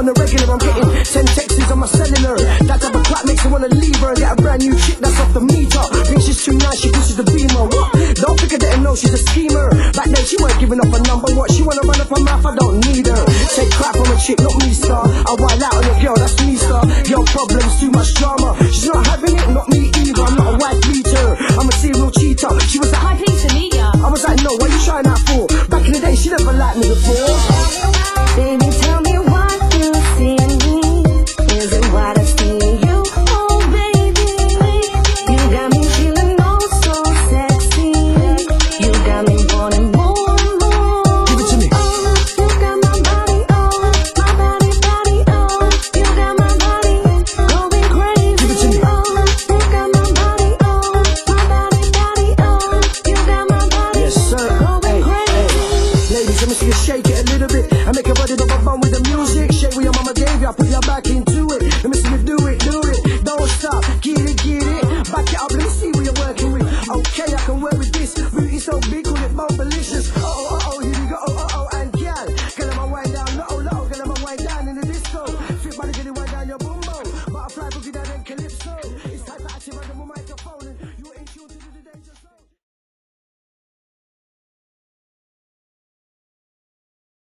on the regular, I'm getting 10 texts on my cellular. That type of clap makes me wanna leave her. Get a brand new chick that's off the meter. Thinks she's too nice, she pushes the beamer. What? Don't think I didn't know she's a schemer. Back then she weren't giving up a number. What? She wanna run up my mouth, I don't need her. Take crap from a chick, not me, star. I wild out on your girl, that's me, star. Your problems, too much drama. She's not having it, not me either. I'm not a white beater. I'm a serial cheater. She was like, Hi, to me, yeah. I was like, no, what you trying that for? Back in the day, she never liked me before. Shake it a little bit. I make your body go bum with the music. Shake what your mama gave you. I put your back into it. Let me see you do it, do it. Don't stop. Get it, get it. Back it up. Let me see what you're working with. Okay, I can work with this. Booty so big, call it bump